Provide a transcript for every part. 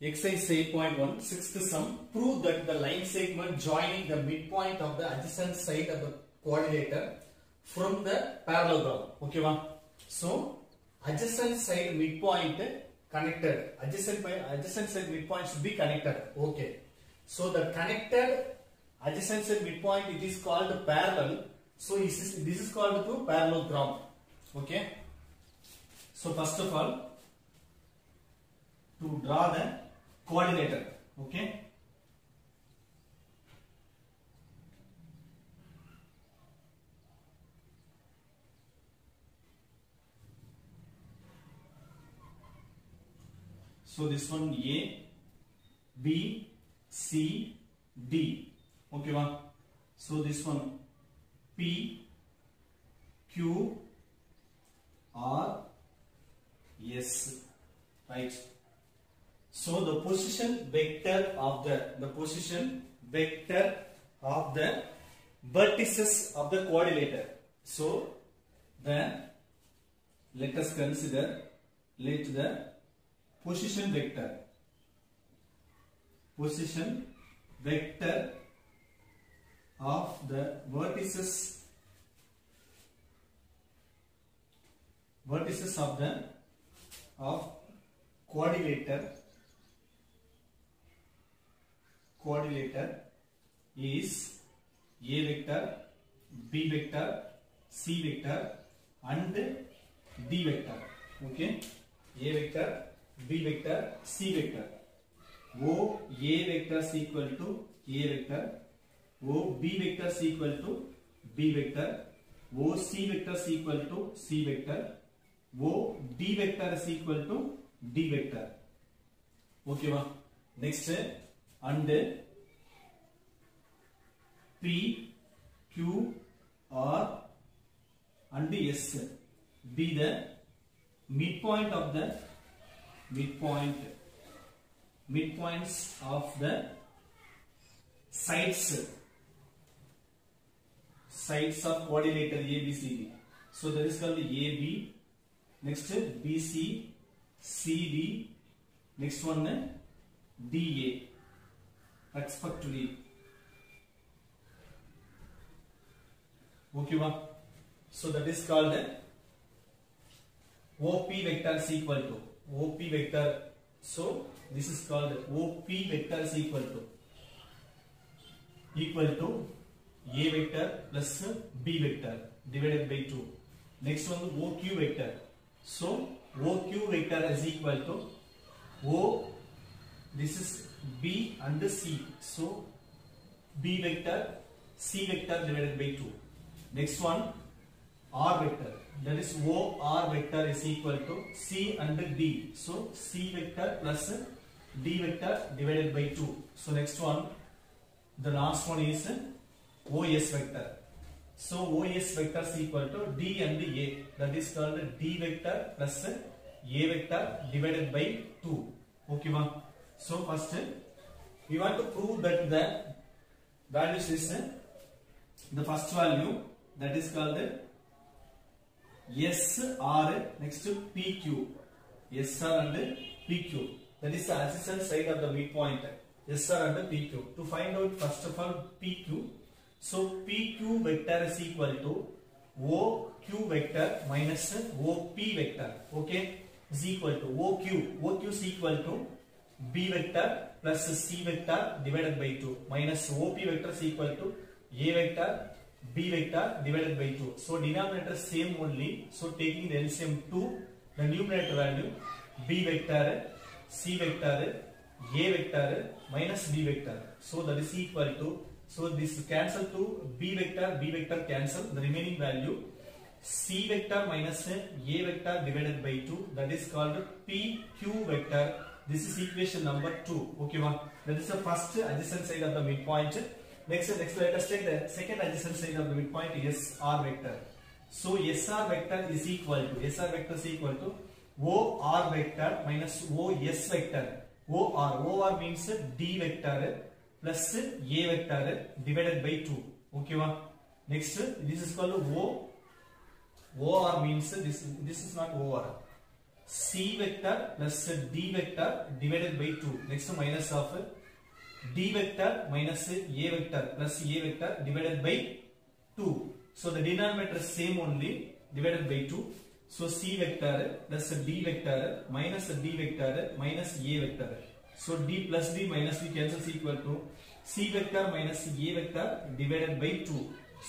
Exercise 8.1, sixth sum. Prove that the line segment joining the midpoint of the adjacent side of the quadrilateral from the parallelogram. Okay, va? So, adjacent side midpoint connected. Adjacent, by- adjacent side midpoint should be connected. Okay. So, the connected adjacent side midpoint it is called parallel. So, this is, this is called to parallelogram. Okay. So, first of all, to draw the quadrilateral okay so this one a b c d okay one so this one p q r s right so the position vector of the the position vector of the vertices of the quadrilateral. So then let us consider let the position vector position vector of the vertices vertices of the of quadrilateral quadrilateral is A vector, B vector, C vector and D vector. Okay. A vector, B vector, C vector. O A vector is equal to A vector. O B vector is equal to B vector. O C vector is equal to C vector. O D vector is equal to D vector. Okay, va? Next, and P, Q, R and S be the midpoint of the midpoint midpoints of the sides sides of quadrilateral ABCD. So that is called AB. Next BC, CD. Next one DA. Respectively. Okay, va? So that is called OP vector is equal to OP vector. So this is called OP vector is equal to equal to A vector plus B vector divided by 2. Next one OQ vector. So OQ vector is equal to O. This is B and the C. So B vector C vector divided by 2. Next one R vector that is O R vector is equal to C and D. So C vector plus D vector divided by 2. So next one the last one is OS vector. So OS vector is equal to D and A that is called D vector plus A vector divided by 2. Okay one. So first we want to prove that the values is the first value that is called SR next to PQ SR and PQ that is the adjacent side of the midpoint. SR and PQ to find out first of all PQ so PQ vector is equal to OQ vector minus OP vector. Okay? Is equal to OQ OQ is equal to B vector plus C vector divided by 2 minus OP vector is equal to A vector b vector divided by 2. So denominator same only. So taking the LCM 2, the numerator value b vector, c vector, a vector minus b vector. So that is equal to, so this cancel to b vector, b vector cancel, the remaining value c vector minus a vector divided by 2 that is called pq vector. This is equation number 2. Okay, one. That is the first adjacent side of the midpoint. Next, next let us take the second adjacent side of the midpoint SR vector. So SR vector is equal to SR vector is equal to OR vector minus OS vector. OR OR means D vector plus A vector divided by 2. Okay, one. Next, this is called O. OR means this this is not OR. C vector plus d vector divided by 2 next minus of d vector minus a vector plus a vector divided by 2 so the denominator same only divided by 2 so c vector plus d vector minus d vector minus a vector so d plus d minus d cancels equal to c vector minus a vector divided by 2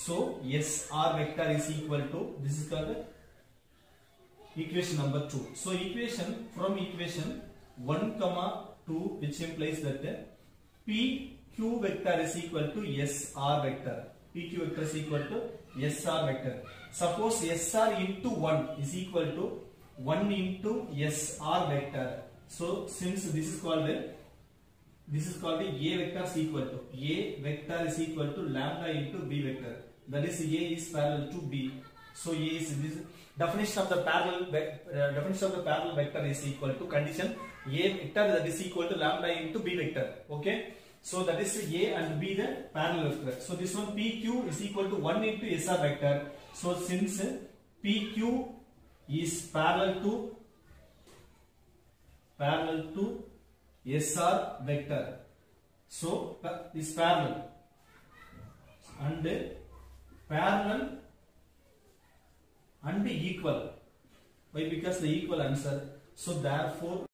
so s r vector is equal to this is called equation number 2 so equation from equation 1 comma 2 which implies that pq vector is equal to sr vector pq vector is equal to sr vector suppose sr into 1 is equal to 1 into sr vector so since this is called this is called the a vector is equal to a vector is equal to lambda into b vector that is a is parallel to b so a is this definition of the parallel uh, definition of the parallel vector is equal to condition a vector that is equal to lambda into b vector okay so that is a and b the parallel vector so this one pq is equal to 1 into sr vector so since pq is parallel to parallel to SR vector. So is parallel and parallel and equal. Why? Because the equal answer. So therefore